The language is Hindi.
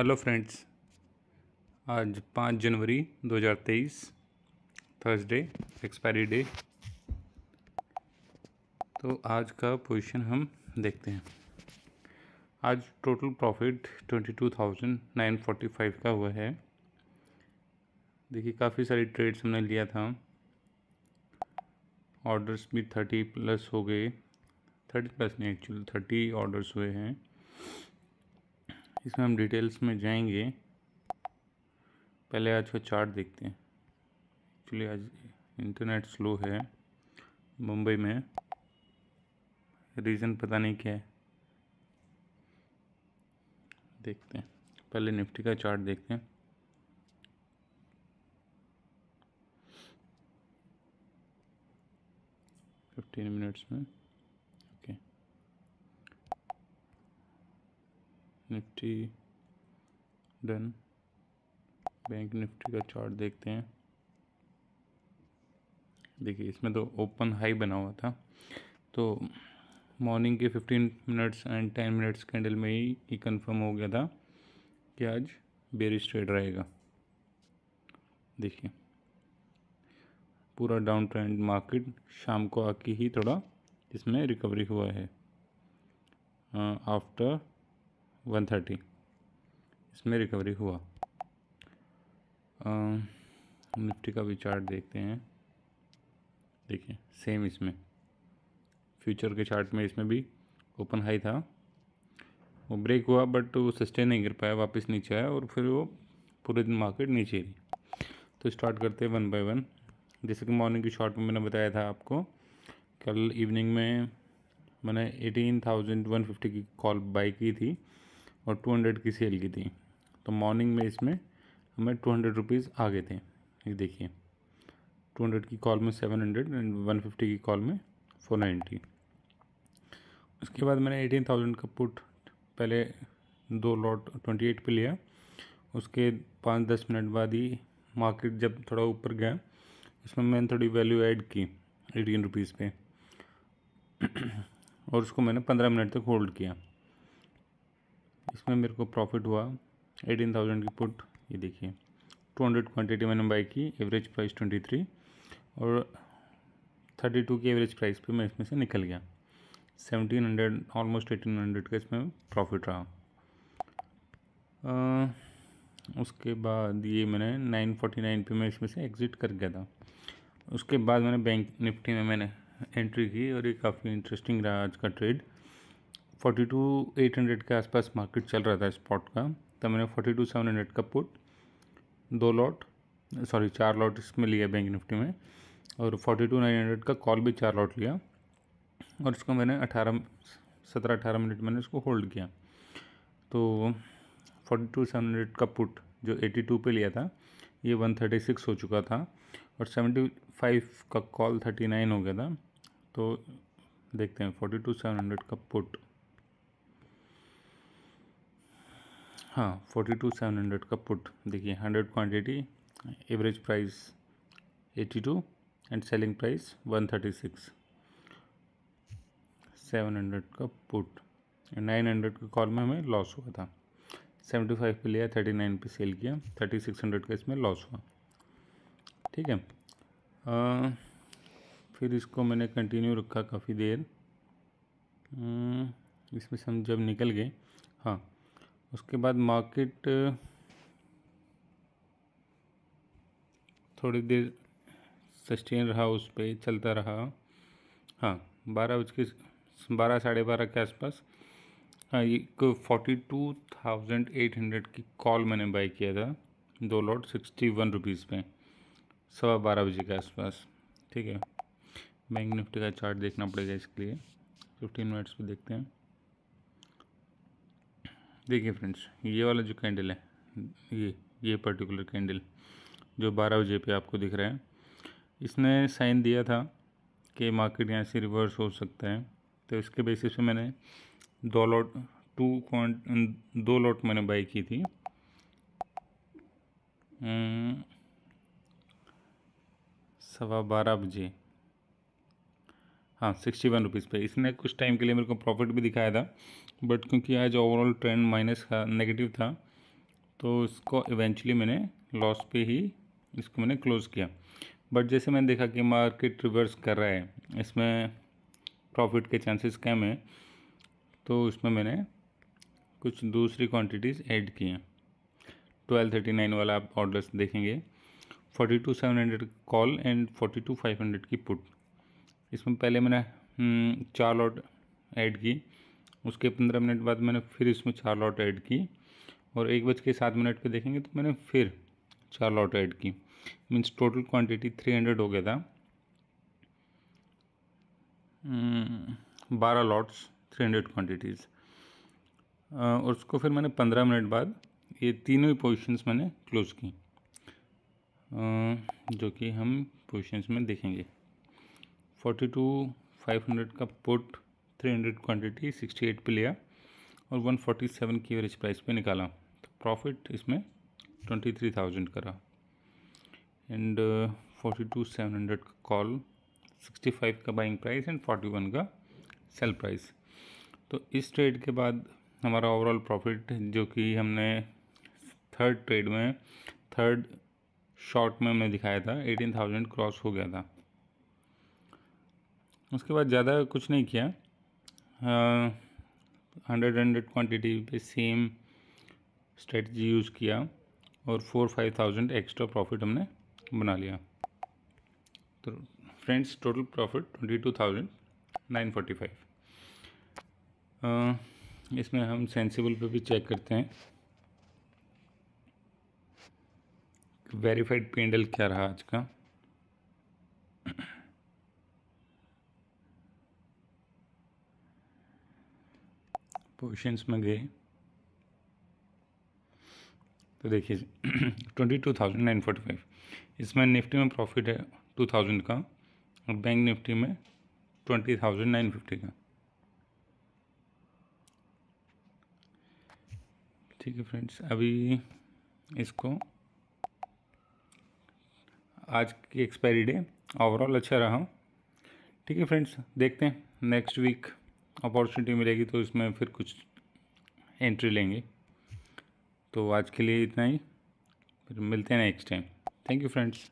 हेलो फ्रेंड्स आज पाँच जनवरी 2023 थर्सडे एक्सपायरी डे तो आज का पोजीशन हम देखते हैं। आज टोटल प्रॉफिट 22,945 का हुआ है। देखिए काफ़ी सारी ट्रेड्स हमने लिया था। ऑर्डर्स भी थर्टी प्लस हो गए। थर्टी प्लस नहीं एक्चुअली थर्टी ऑर्डर्स हुए हैं। इसमें हम डिटेल्स में जाएँगे। पहले आज का चार्ट देखते हैं। एक्चुअली आज इंटरनेट स्लो है मुंबई में। रीज़न पता नहीं क्या है। देखते हैं। पहले निफ्टी का चार्ट देखते हैं। फिफ्टीन मिनट्स में। निफ्टी डन बैंक निफ्टी का चार्ट देखते हैं। देखिए, इसमें तो ओपन हाई बना हुआ था। तो मॉर्निंग के fifteen minutes and ten minutes candle में ही ये कंफर्म हो गया था कि आज बेरिश ट्रेड रहेगा। देखिए, पूरा डाउन ट्रेंड मार्केट शाम को आके ही थोड़ा इसमें रिकवरी हुआ है। After one thirty. इसमें रिकवरी हुआ। निफ्टी का भी चार्ट देखते हैं। देखिए सेम इसमें। फ्यूचर के चार्ट में इसमें भी ओपन हाई था। वो ब्रेक हुआ बट वो सस्टेन नहीं कर पाया, वापस नीचे आया और फिर वो पूरे दिन मार्केट नीचे रही। तो स्टार्ट करते हैं वन बाय वन जैसे कि मॉर्निंग की शॉर्ट में मैंने बताया था आपको, कल इवनिंग में मैंने एटीन थाउज़ेंड वन फिफ्टी की कॉल बाई की थी। और टू हंड्रेड की सेल की थी। तो मॉर्निंग में इसमें हमें टू हंड्रेड रुपीज़ आ गए थे। ये देखिए टू हंड्रेड की कॉल में seven hundred and one fifty की कॉल में फोर नाइन्टी उसके बाद मैंने एटीन थाउज़ेंड का पुट पहले दो लॉट ट्वेंटी एट पे लिया। उसके पाँच दस मिनट बाद ही मार्केट जब थोड़ा ऊपर गया, उसमें मैंने थोड़ी वैल्यू ऐड की एटीन रुपीज़ पे। और उसको मैंने पंद्रह मिनट तक होल्ड किया। इसमें मेरे को प्रॉफिट हुआ एटीन थाउज़ेंड की पुट ये देखिए। टू हंड्रेड क्वान्टिटी मैंने बाई की एवरेज प्राइस ट्वेंटी थ्री और थर्टी टू की एवरेज प्राइस पे मैं इसमें से निकल गया। Seventeen hundred almost eighteen hundred का इसमें प्रॉफिट रहा। आ, उसके बाद ये मैंने नाइन फोर्टी नाइन पे मैं इसमें से एग्ज़िट कर गया था। उसके बाद मैंने बैंक निफ्टी में मैंने एंट्री की और ये काफ़ी इंटरेस्टिंग रहा आज का trade forty two eight hundred के आसपास मार्केट चल रहा था स्पॉट का। तो मैंने फोर्टी टू सेवन हंड्रेड का पुट दो लॉट सॉरी चार लॉट इसमें लिया बैंक निफ्टी में और फोर्टी टू नाइन हंड्रेड का कॉल भी चार लॉट लिया और इसको मैंने अठारह, सत्रह अठारह मिनट मैंने इसको होल्ड किया। तो फोर्टी टू सेवन हंड्रेड का पुट जो एटी टू पे लिया था, ये वन थर्टी सिक्स हो चुका था और सेवेंटी फाइव का कॉल थर्टी नाइन हो गया था। तो देखते हैं, फोर्टी टू सेवन हंड्रेड का पुट हाँ फोर्टी टू सेवन हंड्रेड का पुट देखिए hundred quantity average price eighty two and selling price one thirty six seven hundred का पुट नाइन हंड्रेड के कॉल में हमें लॉस हुआ था। सेवेंटी फाइव पे लिया थर्टी नाइन पे सेल किया थर्टी सिक्स हंड्रेड का इसमें लॉस हुआ। ठीक है? आ, फिर इसको मैंने कंटिन्यू रखा काफ़ी देर। इसमें से हम जब निकल गए। हाँ उसके बाद मार्केट थोड़ी देर सस्टेन रहा उस पर चलता रहा। हाँ बारह बज के, बारह, साढ़े बारह के आसपास। हाँ एक forty two thousand eight hundred की कॉल मैंने बाई किया था, दो लॉट सिक्सटी वन रुपीज़ पे, सवा बारह बजे के आसपास। ठीक है? बैंक निफ्टी का चार्ट देखना पड़ेगा इसके लिए। फिफ्टीन मिनट्स पे देखते हैं। देखिए फ्रेंड्स, ये वाला जो कैंडल है, ये ये पर्टिकुलर कैंडल जो बारह बजे पे आपको दिख रहा है, इसने साइन दिया था कि मार्केट यहाँ से रिवर्स हो सकता है। तो इसके बेसिस पे मैंने दो लॉट टू क्वांट दो लॉट मैंने बाई की थी। सवा बारह बजे। हाँ सिक्सटी वन रुपीज़ पे। इसने कुछ टाइम के लिए मेरे को प्रॉफिट भी दिखाया था बट क्योंकि आज ओवरऑल ट्रेंड माइनस का नेगेटिव था तो इसको इवेंचुअली मैंने लॉस पे ही इसको मैंने क्लोज़ किया। बट जैसे मैंने देखा कि मार्केट रिवर्स कर रहा है, इसमें प्रॉफिट के चांसेस कम हैं तो इसमें मैंने कुछ दूसरी क्वांटिटीज़ ऐड की हैं। ट्वेल्व थर्टी नाइन वाला आप ऑर्डर्स देखेंगे forty two seven hundred call and forty two five hundred की पुट इसमें पहले मैंने हम्म, चार लॉट ऐड की। उसके पंद्रह मिनट बाद मैंने फिर इसमें चार लॉट ऐड की। और एक बज के सात मिनट पे देखेंगे तो मैंने फिर चार लॉट ऐड की। Means total quantity three hundred हो गया था। हम्म, बारह लॉट्स थ्री हंड्रेड क्वान्टिटीज़ और उसको फिर मैंने पंद्रह मिनट बाद ये तीनों ही पोजिशंस मैंने क्लोज़ की। जो कि हम पोजिशंस में देखेंगे। फोर्टी टू, फाइव हंड्रेड का put, three hundred quantity sixty eight पे लिया और वन फोर्टी सेवन की एवरेज प्राइस पे निकाला। तो प्रॉफिट इसमें ट्वेंटी थ्री थाउज़ेंड करा। And forty two, seven hundred का कॉल सिक्सटी फाइव का buying price and forty one का सेल प्राइस तो इस ट्रेड के बाद हमारा ओवरऑल प्रॉफिट जो कि हमने थर्ड ट्रेड में थर्ड शॉर्ट में हमने दिखाया था एटीन थाउज़ेंड क्रॉस हो गया था। उसके बाद ज़्यादा कुछ नहीं किया। हंड्रेड हंड्रेड क्वांटिटी पे सेम स्ट्रेटजी यूज़ किया और four five thousand extra profit हमने बना लिया। तो friends total profit twenty two thousand nine forty five इसमें हम सेंसिबल पे भी चेक करते हैं। वेरीफाइड पेंडल क्या रहा आज का? पोजिशंस में गए। तो देखिए twenty two thousand nine forty five इसमें निफ्टी में प्रॉफिट है टू थाउज़ेंड का और बैंक निफ्टी में ट्वेंटी थाउज़ेंड नाइन फिफ्टी का। ठीक है फ्रेंड्स अभी इसको आज की एक्सपायरी डे ओवरऑल अच्छा रहा। ठीक है फ्रेंड्स देखते हैं नेक्स्ट वीक अपॉर्चुनिटी मिलेगी तो इसमें फिर कुछ एंट्री लेंगे। तो आज के लिए इतना ही। फिर मिलते हैं next time thank you friends